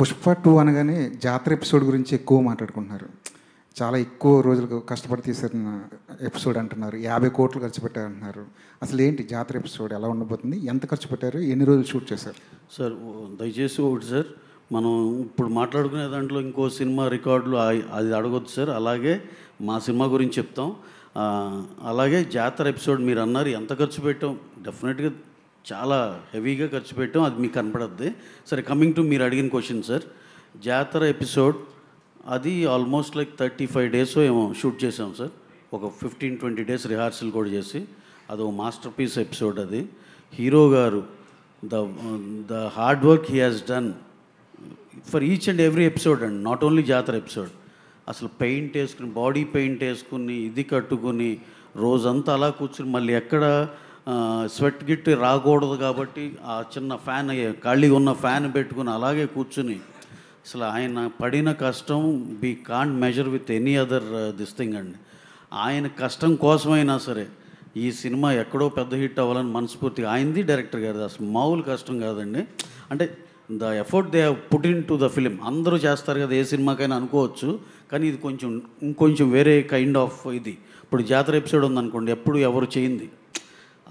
Pushpa two అనగానే జాతర episode గురించి ఎక్కువ మాట్లాడుకుంటున్నారు. చాలా ఎక్కువ రోజులకు కష్టపడి తీసిన ఎపిసోడ్ అంటున్నారు. యాభై కోట్లు ఖర్చు పెట్టారు అంటున్నారు అసలు ఏంటి జాతర ఎపిసోడ్? ఎలా ఉండబోతుంది? ఎంత ఖర్చు పెట్టారు? ఎన్ని రోజులు షూట్ చేశారు? సార్ ఓ- దయచేసి ఒకటి సార్ మనం ఇప్పుడు మాట్లాడుకునే దాంట్లో ఇంకో సినిమా రికార్డులు అది అడగొద్దు సార్. అలాగే మా సినిమా గురించి చెప్తాం. అలాగే జాతర ఎపిసోడ్ మీరు అన్నారు ఎంత ఖర్చు పెట్టాం? డెఫినెట్గా చాలా హెవీగా ఖర్చు పెట్టాం అది మీకు కనపడద్ది. సరే కమింగ్ టు మీరు అడిగిన క్వశ్చన్ సార్ జాతర ఎపిసోడ్ అది almost like thirty five days ఏమో షూట్ చేసాం సార్ ఒక ఫిఫ్టీన్ ట్వంటీ డేస్ రిహార్సల్ కూడా చేసి అది ఒక మాస్టర్ పీస్ ఎపిసోడ్ అది. హీరో గారు the the hard work he has done for each and every episode and. Not only జాతర ఎపిసోడ్ అసలు పెయింట్ వేసుకుని బాడీ పెయింట్ వేసుకుని ఇది కట్టుకుని రోజంతా అలా కూర్చుని మళ్ళీ ఎక్కడ స్వెట్ గిట్టి రాకూడదు కాబట్టి ఆ చిన్న ఫ్యాన్ ఖాళీగా ఉన్న ఫ్యాన్ పెట్టుకుని అలాగే కూర్చుని అసలు ఆయన పడిన కష్టం be can't measure with any other this thing అండి. ఆయన కష్టం కోసమైనా సరే ఈ సినిమా ఎక్కడో పెద్ద హిట్ అవ్వాలని మనస్ఫూర్తిగా ఆయనది డైరెక్టర్ గారిది అసలు మామూలు కష్టం కాదండి. అంటే the effort they put in to the film అందరూ చేస్తారు కదా ఏ సినిమాకైనా అనుకోవచ్చు కానీ ఇది కొంచెం ఇంకొంచెం వేరే కైండ్ ఆఫ్ ఇది. ఇప్పుడు జాతర ఎపిసోడ్ ఉందనుకోండి ఎప్పుడు ఎవరు చేయింది?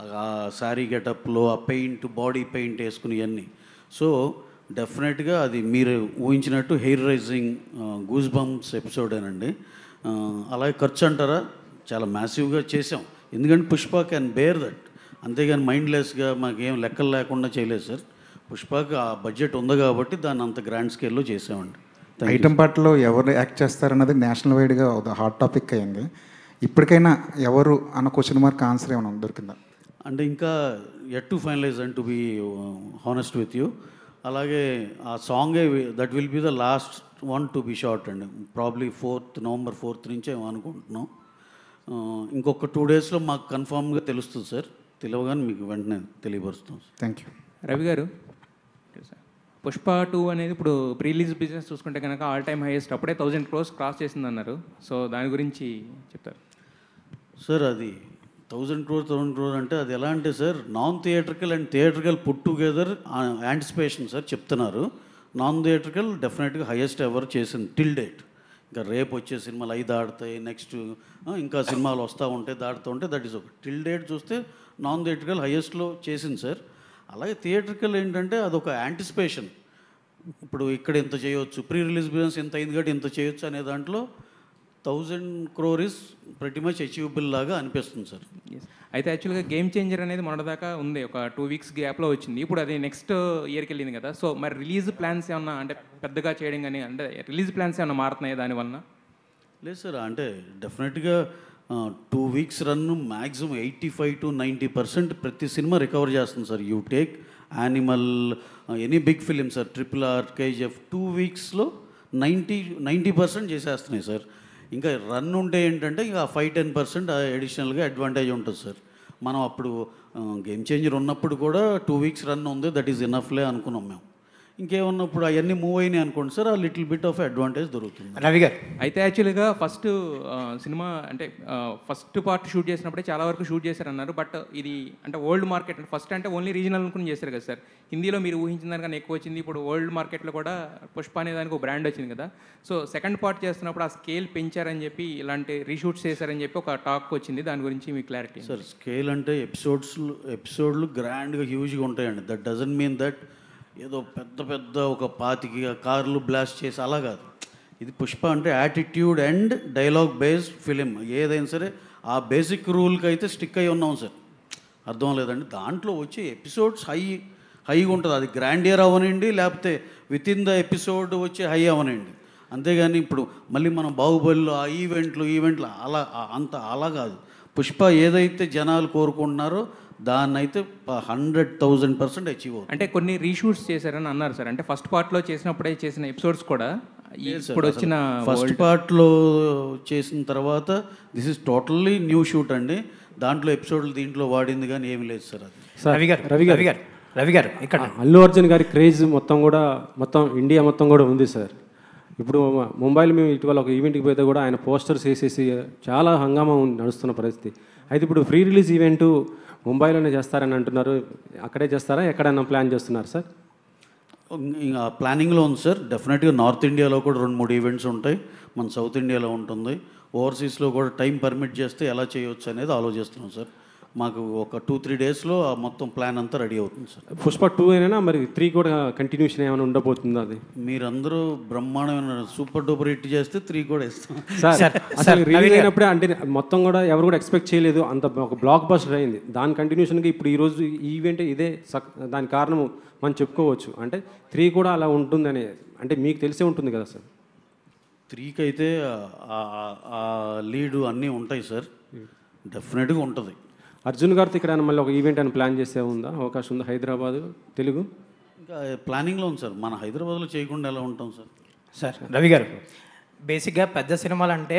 ఆ శారీ గెటప్లో ఆ పెయింట్ బాడీ పెయింట్ వేసుకుని ఇవన్నీ సో డెఫినెట్గా అది మీరు ఊహించినట్టు హెయిర్ రైజింగ్ గూస్ బంప్స్ ఎపిసోడేనండి. అలాగే ఖర్చు అంటారా? చాలా మ్యాసివ్గా చేసాం ఎందుకంటే పుష్ప క్యాన్ బేర్ దట్. అంతేగాని మైండ్లెస్గా మాకేం లెక్కలు లేకుండా చేయలేదు సార్. పుష్పకి ఆ బడ్జెట్ ఉంది కాబట్టి దాన్ని అంత గ్రాండ్ స్కేల్లో చేసామండి. ఐటమ్ పాటలో ఎవరు యాక్ట్ చేస్తారన్నది నేషనల్ వైడ్గా హాట్ టాపిక్ అయింది ఇప్పటికైనా ఎవరు అన్న క్వశ్చన్ మార్క్ ఆన్సర్ ఏమైనా దొరికిందా? అంటే ఇంకా yet to finalize and to be honest with you అలాగే ఆ సాంగే that will be the last one to be short అండి. ప్రాబ్లీ ఫోర్త్ నవంబర్ ఫోర్త్ నుంచే అనుకుంటున్నాం ఇంకొక టూ డేస్లో మాకు కన్ఫామ్గా తెలుస్తుంది సార్. తెలియగానే మీకు వెంటనే తెలియపరుస్తాం థ్యాంక్ యూ రవి గారు పుష్ప టూ అనేది ఇప్పుడు ప్రీ రిలీజ్ బిజినెస్ చూసుకుంటే కనుక ఆల్ టైమ్ హైయెస్ట్ అప్పుడే థౌజండ్ క్రోస్ క్రాస్ చేసిందన్నారు. సో దాని గురించి చెప్తారు. సార్ అది థౌజండ్ క్రోర్ థౌజండ్ క్రోర్ అంటే అది ఎలా అంటే sir non theatrical and theatrical put together anticipation sir చెప్తున్నారు. నాన్ థియేట్రికల్ డెఫినెట్గా హైయెస్ట్ ఎవర్ చేసింది టిల్ డేట్ ఇంకా రేపు వచ్చే సినిమాలు ఐదు ఆడతాయి నెక్స్ట్ ఇంకా సినిమాలు వస్తూ ఉంటాయి దాడుతూ ఉంటే దట్ ఈస్ ఒక టిల్ డేట్ చూస్తే నాన్ థియేట్రికల్ హైయెస్ట్లో చేసింది సార్. అలాగే థియేట్రికల్ ఏంటంటే అదొక యాంటిసిపేషన్ ఇప్పుడు ఇక్కడ ఇంత చేయొచ్చు ప్రీ రిలీజ్ బిజినెస్ ఇంత అయింది కాబట్టి ఇంత చేయొచ్చు అనే దాంట్లో thousand crore is pretty much achievable లాగా అనిపిస్తుంది సార్. అయితే యాక్చువల్గా గేమ్ చేంజర్ అనేది మొన్నదాకా ఉంది. ఒక టూ వీక్స్ గ్యాప్లో వచ్చింది. ఇప్పుడు అది నెక్స్ట్ ఇయర్కి వెళ్ళింది కదా. సో మరి రిలీజ్ ప్లాన్స్ ఏమన్నా అంటే పెద్దగా చేయడం కానీ అంటే రిలీజ్ ప్లాన్స్ ఏమన్నా మారుతున్నాయి దానివల్ల లేదు సార్. అంటే డెఫినెట్గా two weeks run maximum eighty five to ninety percent ప్రతి సినిమా రికవర్ చేస్తుంది sir. You take Animal any big film sir. Triple R KGF two వీక్స్లో ninety ninety percent చేసేస్తున్నాయి సార్. ఇంకా రన్ ఉంటే ఏంటంటే ఇంకా ఫైవ్ టెన్ పర్సెంట్ అడిషనల్గా advantage ఉంటుంది sir. మనం అప్పుడు గేమ్ చేంజర్ ఉన్నప్పుడు కూడా టూ వీక్స్ రన్ ఉంది దట్ ఈస్ ఇనఫ్లే అనుకున్నాం మేము. ఇంకేమున్నప్పుడు అవన్నీ మూవ్ అయినాయి అనుకోండి సార్ ఆ లిటిల్ బిట్ ఆఫ్ అడ్వాంటేజ్ దొరుకుతుంది. రవి గారు. అయితే యాక్చువల్గా ఫస్ట్ సినిమా అంటే ఫస్ట్ పార్ట్ షూట్ చేసినప్పుడే చాలా వరకు షూట్ చేశారన్నారు. బట్ ఇది అంటే వరల్డ్ మార్కెట్ అంటే ఫస్ట్ అంటే ఓన్లీ రీజనల్ అనుకుని చేశారు కదా సార్. హిందీలో మీరు ఊహించిన దానికన్నా ఎక్కువ వచ్చింది. ఇప్పుడు వరల్డ్ మార్కెట్లో కూడా పుష్ప అనే దానికి ఒక బ్రాండ్ వచ్చింది కదా. సో సెకండ్ పార్ట్ చేస్తున్నప్పుడు ఆ స్కేల్ పెంచారని చెప్పి ఇలాంటి రీషూట్స్ చేశారని చెప్పి ఒక టాక్ వచ్చింది. దాని గురించి మీ క్లారిటీ సార్ స్కేల్ అంటే ఎపిసోడ్స్ ఎపిసోడ్లు గ్రాండ్గా హ్యూజ్గా ఉంటాయండి. దట్ డజన్ మీన్ దట్ ఏదో పెద్ద పెద్ద ఒక పాతికి కార్లు బ్లాస్ట్ చేసి అలా కాదు. ఇది పుష్ప అంటే attitude and dialogue based film. ఏదైనా సరే ఆ బేసిక్ రూల్కి అయితే స్టిక్ అయి ఉన్నాం సార్. అర్థం లేదండి. దాంట్లో వచ్చే ఎపిసోడ్స్ హై హైగా ఉంటుంది. అది గ్రాండియర్ అవనండి లేకపోతే విత్ ఇన్ ద ఎపిసోడ్ వచ్చే హై అవనండి. అంతేగాని ఇప్పుడు మళ్ళీ మనం బాహుబలిలో ఆ ఈవెంట్లు ఈవెంట్లు అలా అంత అలా కాదు. పుష్ప ఏదైతే జనాలు కోరుకుంటున్నారో దాన్ని అయితే హండ్రెడ్ థౌజండ్ పర్సెంట్ అచీవ్ అవుతుంది. అంటే కొన్ని రీషూట్స్ చేశారని అన్నారు సార్. అంటే ఫస్ట్ పార్ట్లో చేసినప్పుడే చేసిన ఎపిసోడ్స్ కూడా ఇప్పుడు వచ్చిన ఫస్ట్ పార్ట్లో చేసిన తర్వాత this is totally new shoot అండి. దాంట్లో ఎపిసోడ్లు దీంట్లో వాడింది కానీ ఏమీ లేదు సార్ అది. రవి గారు రవి గారు రవి గారు రవి గారు ఇక్కడ అల్లు అర్జున్ గారి క్రేజ్ మొత్తం కూడా మొత్తం ఇండియా మొత్తం కూడా ఉంది సార్. ఇప్పుడు ముంబైలో మేము ఇటీవల ఒక ఈవెంట్కి పోతే కూడా ఆయన పోస్టర్స్ వేసేసి చాలా హంగామా ఉంది- నడుస్తున్న పరిస్థితి. అయితే ఇప్పుడు ఫ్రీ రిలీజ్ ఈవెంట్ ముంబైలోనే చేస్తారని అంటున్నారు. అక్కడే చేస్తారా? ఎక్కడైనా ప్లాన్ చేస్తున్నారు సార్? ఇంకా ప్లానింగ్లో ఉంది సార్. డెఫినెట్గా నార్త్ ఇండియాలో కూడా రెండు మూడు ఈవెంట్స్ ఉంటాయి. మన సౌత్ ఇండియాలో ఉంటుంది. ఓవర్సీస్లో కూడా టైం పర్మిట్ చేస్తే ఎలా చేయొచ్చు అనేది ఆలోచిస్తున్నాం సార్. మాకు ఒక టూ త్రీ డేస్లో ఆ మొత్తం ప్లాన్ అంతా రెడీ అవుతుంది సార్. పుష్ప టూ అయినా మరి త్రీ కూడా కంటిన్యూషన్ ఏమైనా ఉండబోతుందా అది? మీరందరూ బ్రహ్మాండమైన సూపర్ డూపర్ హిట్ చేస్తే త్రీ కూడా ఇస్తాం. సార్ అసలు రిలీజ్ అయినప్పుడే అంటే మొత్తం కూడా ఎవరు కూడా ఎక్స్పెక్ట్ చేయలేదు. అంత ఒక బ్లాక్ బస్టర్ అయింది. దాని కంటిన్యూషన్గా ఇప్పుడు ఈ రోజు ఈ ఈవెంట్ ఇదే సక్ దాని కారణం మనం చెప్పుకోవచ్చు. అంటే త్రీ కూడా అలా ఉంటుందని అంటే మీకు తెలిసే ఉంటుంది కదా సార్? త్రీకి అయితే ఆ లీడు అన్నీ ఉంటాయి సార్. డెఫినెట్గా ఉంటుంది. అర్జున్ గారితో ఇక్కడ మళ్ళీ ఒక ఈవెంట్ అని ప్లాన్ చేసే ఉందా? అవకాశం ఉందా? హైదరాబాద్ తెలుగు? ఇంకా ప్లానింగ్లో ఉంది సార్. మన హైదరాబాద్లో చేయకుండా ఎలా ఉంటాం సార్? సార్ రవి గారు బేసిక్గా పెద్ద సినిమాలు అంటే